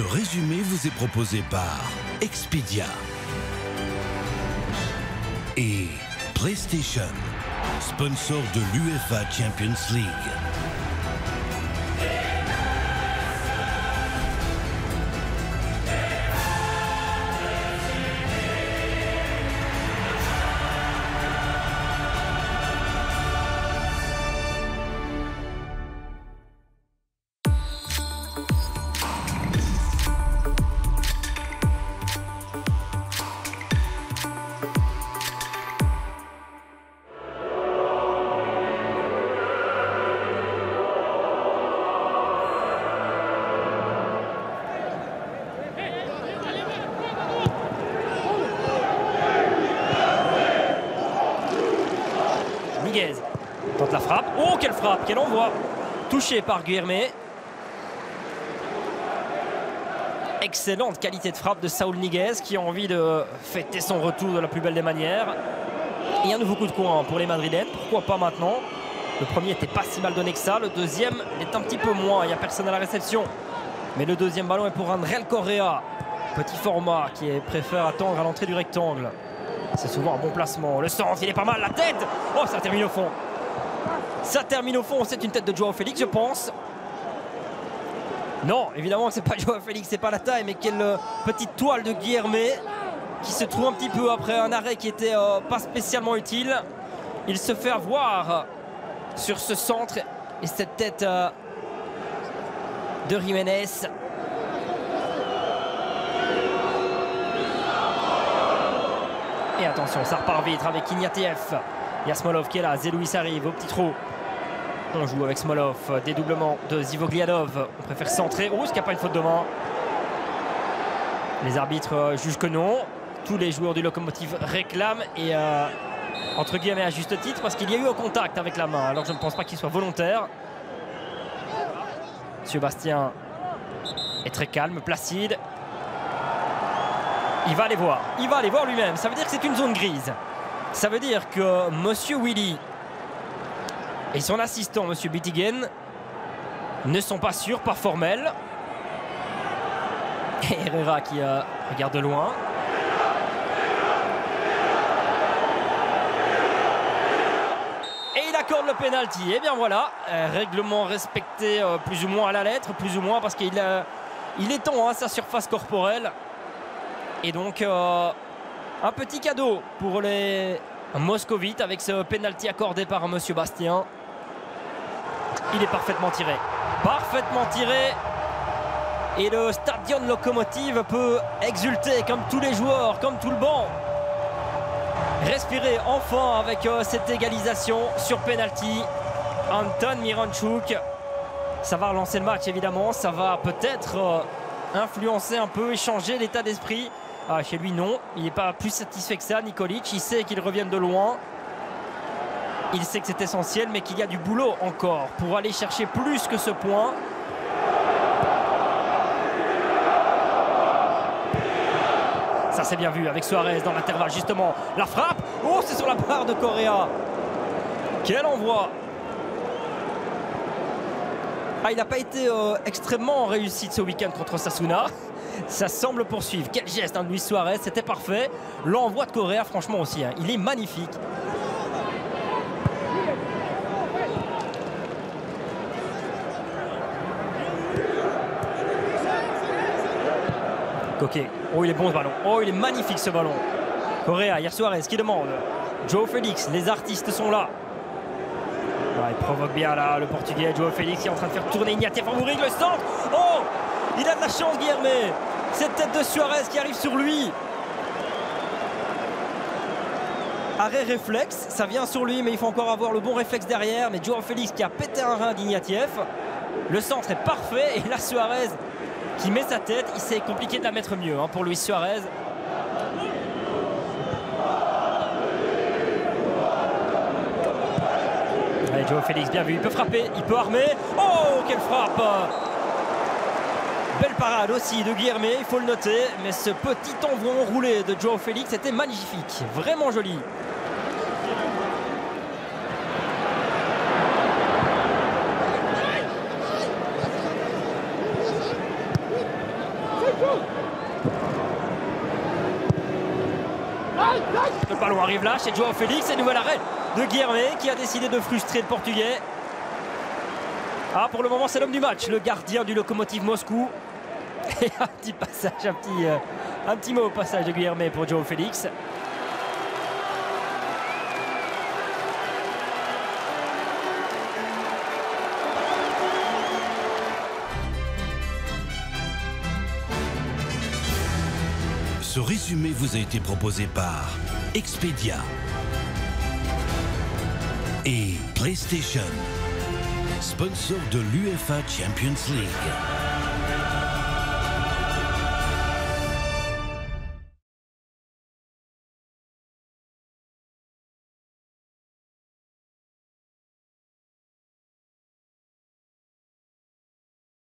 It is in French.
Ce résumé vous est proposé par Expedia et PlayStation, sponsor de l'UEFA Champions League. Tente la frappe. Oh, quelle frappe, quel envoi Touché par Guilherme. Excellente qualité de frappe de Saul Niguez qui a envie de fêter son retour de la plus belle des manières. Et un nouveau coup de coin pour les Madrilènes. Pourquoi pas maintenant? Le premier n'était pas si mal donné que ça. Le deuxième est un petit peu moins. Il n'y a personne à la réception. Mais le deuxième ballon est pour André Correa. Petit format qui préfère attendre à l'entrée du rectangle. C'est souvent un bon placement. Le centre, il est pas mal. La tête Oh, ça termine au fond. Ça termine au fond. C'est une tête de Joao Félix, je pense. Non, évidemment, c'est pas Joao Félix, c'est pas la taille, mais quelle euh, petite toile de Guillerme qui se trouve un petit peu après un arrêt qui était euh, pas spécialement utile. Il se fait avoir sur ce centre et cette tête euh, de Jiménez. Et attention, ça repart vite avec Ignatieff. Il y a Smolov qui est là. Zelouis arrive au petit trou. On joue avec Smolov. Dédoublement de Zivogliadov. On préfère centrer. Oh, ce qu'il n'y a pas une faute de main? Les arbitres jugent que non. Tous les joueurs du locomotive réclament. Et euh, entre guillemets à juste titre parce qu'il y a eu un contact avec la main. Alors je ne pense pas qu'il soit volontaire. Monsieur Bastien est très calme, placide. Il va aller voir. Il va aller voir lui-même. Ça veut dire que c'est une zone grise. Ça veut dire que Monsieur Willy et son assistant, Monsieur Bittigen, ne sont pas sûrs, pas formels. Et Herrera qui euh, regarde de loin. Et il accorde le penalty. Et bien voilà, euh, règlement respecté euh, plus ou moins à la lettre, plus ou moins parce qu'il il étend hein, sa surface corporelle. Et donc, un petit cadeau pour les Moscovites avec ce penalty accordé par Monsieur Bastien. Il est parfaitement tiré. Parfaitement tiré. Et le Stadion Locomotive peut exulter comme tous les joueurs, comme tout le banc. Respirer enfin avec euh, cette égalisation sur penalty. Anton Miranchuk. Ça va relancer le match évidemment. Ça va peut-être euh, influencer un peu, échanger l'état d'esprit. Ah, chez lui, non. Il n'est pas plus satisfait que ça, Nikolic. Il sait qu'il revient de loin. Il sait que c'est essentiel, mais qu'il y a du boulot encore pour aller chercher plus que ce point. Ça, c'est bien vu avec Suarez dans l'intervalle, justement. La frappe. Oh, c'est sur la barre de Correa. Quel envoi ah, il n'a pas été euh, extrêmement réussi ce week-end contre Sasuna. Ça semble poursuivre. Quel geste hein, de Luis Suarez, c'était parfait. L'envoi de Correa, franchement aussi, hein, il est magnifique. Coquet. Oh, il est bon ce ballon. Oh, il est magnifique ce ballon. Correa, a Suarez qui demande. Joe Félix, les artistes sont là. il provoque bien là le portugais Joe Félix qui est en train de faire tourner Ignatia Favori, le centre. Oh Il a de la chance Guillerme. Cette tête de Suarez qui arrive sur lui. Arrêt réflexe, ça vient sur lui, mais il faut encore avoir le bon réflexe derrière. Mais Joao Félix qui a pété un rein d'Ignatieff. Le centre est parfait et là Suarez qui met sa tête. Il s'est compliqué de la mettre mieux hein, pour Luis Suarez. Allez, Joao Félix, bien vu. Il peut frapper, il peut armer. Oh, quelle frappe Belle parade aussi de Guillermé, il faut le noter. Mais ce petit envoi roulé de Joao Félix était magnifique, vraiment joli. Le ballon arrive là chez Joao Félix et nouvel arrêt de Guillermé qui a décidé de frustrer le portugais. Ah pour le moment c'est l'homme du match, le gardien du locomotive Moscou. Et un petit passage, un petit, euh, un petit mot au passage de Guilherme pour Joao Félix. Ce résumé vous a été proposé par Expedia et PlayStation, sponsor de l'UEFA Champions League.